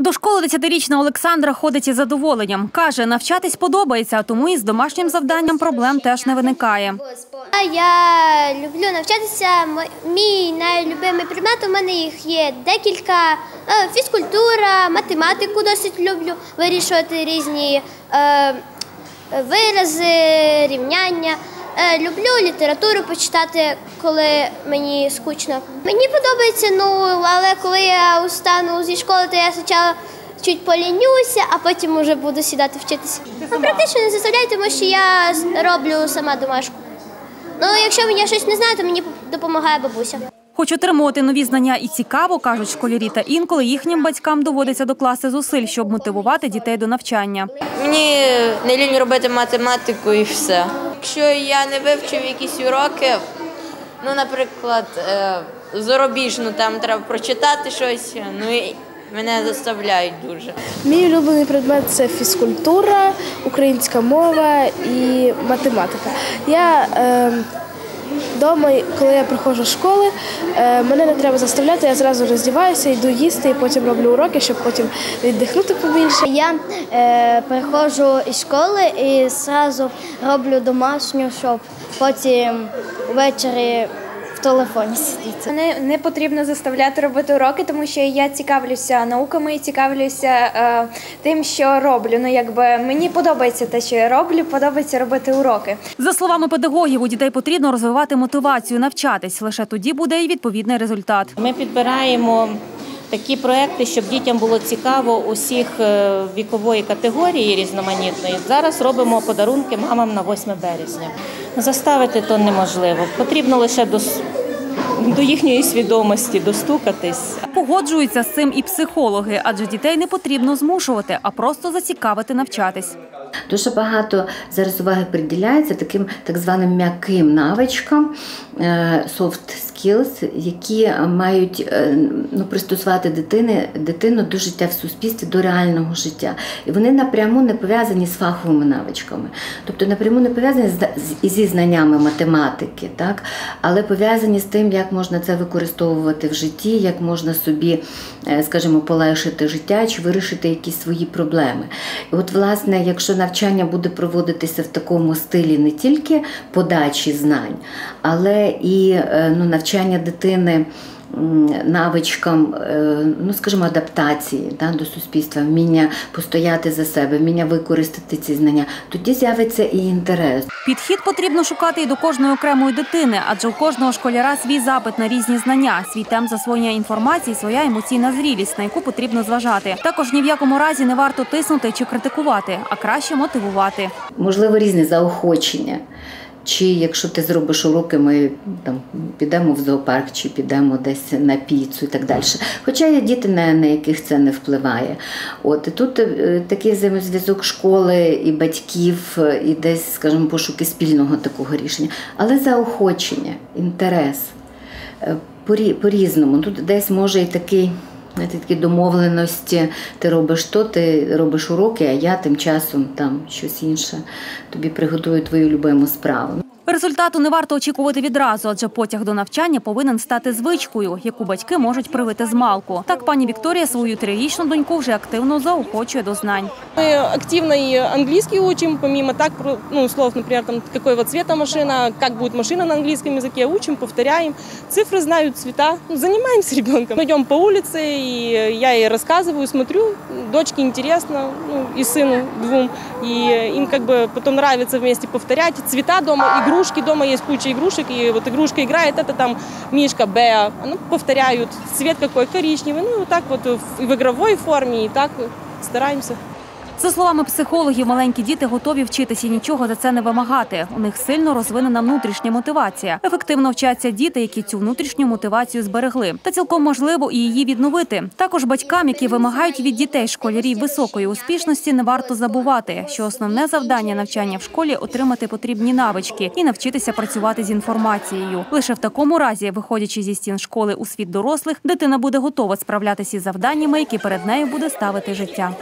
До школи 10-річна Олександра ходить із задоволенням. Каже, навчатись подобається, тому із домашнім завданням проблем теж не виникає. Я люблю навчатися. Мій найлюбимий предмет у мене їх є декілька. Е, Фізкультура, математику досить люблю вирішувати різні е, вирази, рівняння. Е, Люблю літературу почитати, коли мені скучно. Мені подобається, ну але коли я устану зі школи, то я спочатку чуть полінюся, а потім вже буду сідати вчитися. Ну, практично не заставляю, тому що я роблю сама домашку. Ну, якщо я щось не знаю, то мені допомагає бабуся. Хоч отримувати нові знання і цікаво, кажуть школярі, та інколи їхнім батькам доводиться докласти зусиль, щоб мотивувати дітей до навчання. Мені не лінь робити математику і все. Якщо я не вивчив якісь уроки, ну, наприклад, е, зарубіжну, там треба прочитати щось, ну і мене заставляють дуже. Мій улюблений предмет це фізкультура, українська мова і математика. Я е, вдома, коли я приходжу з школи, е, мене не треба заставляти, я зразу роздіваюся, йду їсти і потім роблю уроки, щоб потім віддихнути побільше. Я е, приходжу із школи і зразу роблю домашню, щоб потім ввечері телефоні сидіти. Не, не потрібно заставляти робити уроки, тому що я цікавлюся науками і цікавлюся е, тим, що роблю. Ну якби мені подобається те, що я роблю, подобається робити уроки. За словами педагогів, у дітей потрібно розвивати мотивацію навчатись. Лише тоді буде і відповідний результат. Ми підбираємо такі проекти, щоб дітям було цікаво усіх е, вікової категорії різноманітної. Зараз робимо подарунки мамам на 8 березня. Заставити то неможливо. Потрібно лише до, до їхньої свідомості достукатись. Погоджуються з цим і психологи, адже дітей не потрібно змушувати, а просто зацікавити навчатись. Дуже багато зараз уваги приділяється таким так званим м'яким навичкам, е, soft skills, які мають е, ну, пристосувати дитини, дитину до життя в суспільстві, до реального життя. І вони напряму не пов'язані з фаховими навичками, тобто напряму не пов'язані зі знаннями математики, так? але пов'язані з тим, як можна це використовувати в житті, як можна собі, е, скажімо, полегшити життя чи вирішити якісь свої проблеми. І от, власне, якщо навчання буде проводитися в такому стилі не тільки подачі знань, але і е, ну, навчання дитини. Навичкам, е, ну скажімо, адаптації да, до суспільства, вміння постояти за себе, вміння використати ці знання, тоді з'явиться і інтерес. Підхід потрібно шукати і до кожної окремої дитини, адже у кожного школяра свій запит на різні знання, свій темп засвоєння інформації, своя емоційна зрілість, на яку потрібно зважати. Також ні в якому разі не варто тиснути чи критикувати, а краще мотивувати. можливо, різне заохочення. Чи якщо ти зробиш уроки, ми там підемо в зоопарк, чи підемо десь на піцу і так далі. Хоча є діти, на, на яких це не впливає. От і тут е, такий взаємозв'язок школи і батьків, е, і десь, скажімо, пошуки спільного такого рішення, але заохочення, інтерес е, порі- по-різному. Тут десь може і такий. Знаєте, Такі домовленості, ти робиш то, ти робиш уроки, а я тим часом там щось інше тобі приготую твою любиму справу. Результату не варто очікувати відразу, адже потяг до навчання повинен стати звичкою, яку батьки можуть привити з малку. Так пані Вікторія свою трирічну доньку вже активно заохочує до знань. Мы активно и английский учим, помимо так, про- ну, слов, например, там, какого цвета машина, как будет машина на английском языке, учим, повторяем. Цифры знают, цвета. Ну, занимаемся ребенком. Мы идем по улице, и я ей рассказываю, смотрю. Дочке интересно, ну, и сыну двум. И им как бы потом нравится вместе повторять. Цвета дома, игрушки дома, есть куча игрушек, и вот игрушка играет, это там Мишка, Беа. Ну, повторяют, цвет какой, коричневый. Ну, вот так вот в- в игровой форме, и так стараемся. За словами психологів, маленькі діти готові вчитися і нічого за це не вимагати. У них сильно розвинена внутрішня мотивація. Ефективно вчаться діти, які цю внутрішню мотивацію зберегли. Та цілком можливо і її відновити. Також батькам, які вимагають від дітей школярів високої успішності, не варто забувати, що основне завдання навчання в школі отримати потрібні навички і навчитися працювати з інформацією. Лише в такому разі, виходячи зі стін школи у світ дорослих, дитина буде готова справлятися із завданнями, які перед нею буде ставити життя.